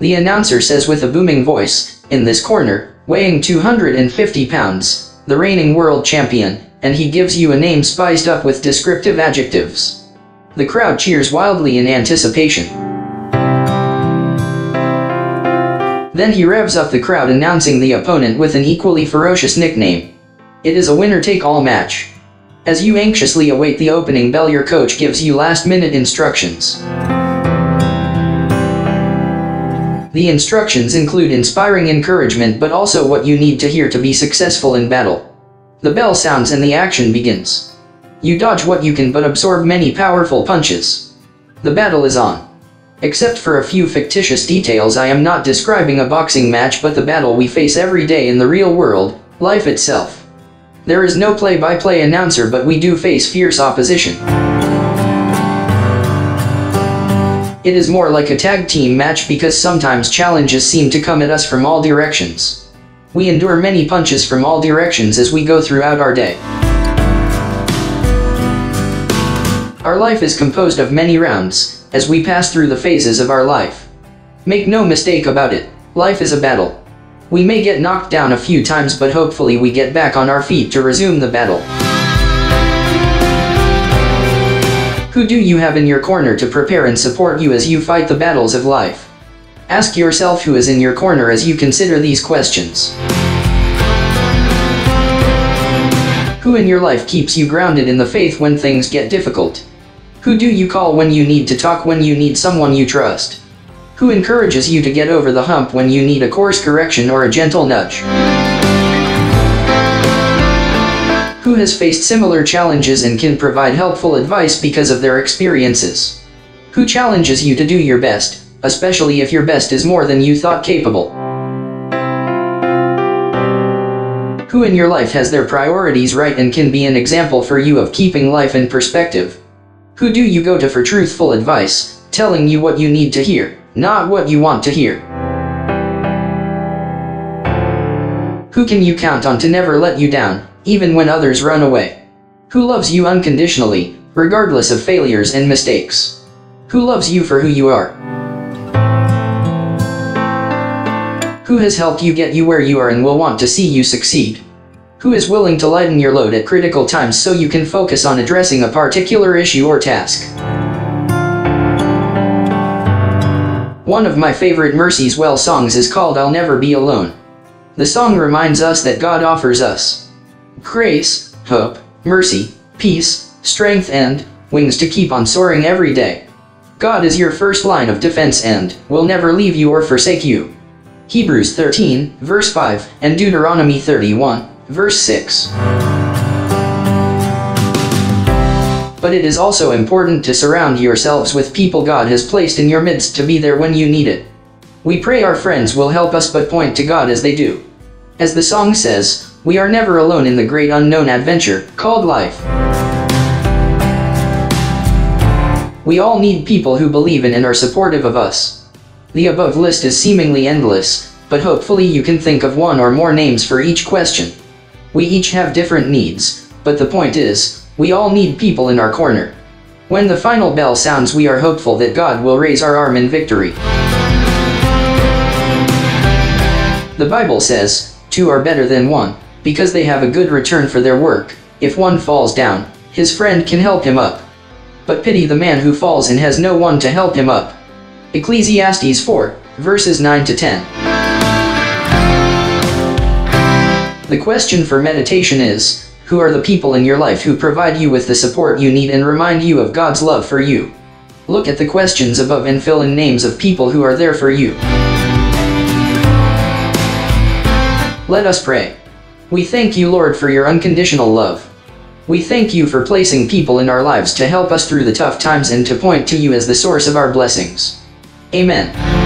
The announcer says with a booming voice, in this corner, weighing 250 pounds, the reigning world champion, and he gives you a name spiced up with descriptive adjectives. The crowd cheers wildly in anticipation. Then he revs up the crowd announcing the opponent with an equally ferocious nickname. It is a winner-take-all match. As you anxiously await the opening bell your coach gives you last-minute instructions. The instructions include inspiring encouragement but also what you need to hear to be successful in battle. The bell sounds and the action begins. You dodge what you can but absorb many powerful punches. The battle is on. Except for a few fictitious details I am not describing a boxing match but the battle we face every day in the real world, life itself. There is no play-by-play -play announcer but we do face fierce opposition. It is more like a tag team match because sometimes challenges seem to come at us from all directions. We endure many punches from all directions as we go throughout our day. Our life is composed of many rounds, as we pass through the phases of our life. Make no mistake about it, life is a battle. We may get knocked down a few times but hopefully we get back on our feet to resume the battle. Who do you have in your corner to prepare and support you as you fight the battles of life? Ask yourself who is in your corner as you consider these questions. Who in your life keeps you grounded in the faith when things get difficult? Who do you call when you need to talk when you need someone you trust? who encourages you to get over the hump when you need a course correction or a gentle nudge. Who has faced similar challenges and can provide helpful advice because of their experiences. Who challenges you to do your best, especially if your best is more than you thought capable. Who in your life has their priorities right and can be an example for you of keeping life in perspective. Who do you go to for truthful advice, telling you what you need to hear not what you want to hear. Who can you count on to never let you down, even when others run away? Who loves you unconditionally, regardless of failures and mistakes? Who loves you for who you are? Who has helped you get you where you are and will want to see you succeed? Who is willing to lighten your load at critical times so you can focus on addressing a particular issue or task? One of my favorite Mercy's Well songs is called I'll Never Be Alone. The song reminds us that God offers us grace, hope, mercy, peace, strength and wings to keep on soaring every day. God is your first line of defense and will never leave you or forsake you. Hebrews 13, verse 5, and Deuteronomy 31, verse 6. but it is also important to surround yourselves with people God has placed in your midst to be there when you need it. We pray our friends will help us but point to God as they do. As the song says, we are never alone in the great unknown adventure, called life. We all need people who believe in and are supportive of us. The above list is seemingly endless, but hopefully you can think of one or more names for each question. We each have different needs, but the point is, we all need people in our corner. When the final bell sounds we are hopeful that God will raise our arm in victory. The Bible says, two are better than one, because they have a good return for their work. If one falls down, his friend can help him up. But pity the man who falls and has no one to help him up. Ecclesiastes 4, verses 9 to 10. The question for meditation is, who are the people in your life who provide you with the support you need and remind you of God's love for you? Look at the questions above and fill in names of people who are there for you. Let us pray. We thank you, Lord, for your unconditional love. We thank you for placing people in our lives to help us through the tough times and to point to you as the source of our blessings. Amen.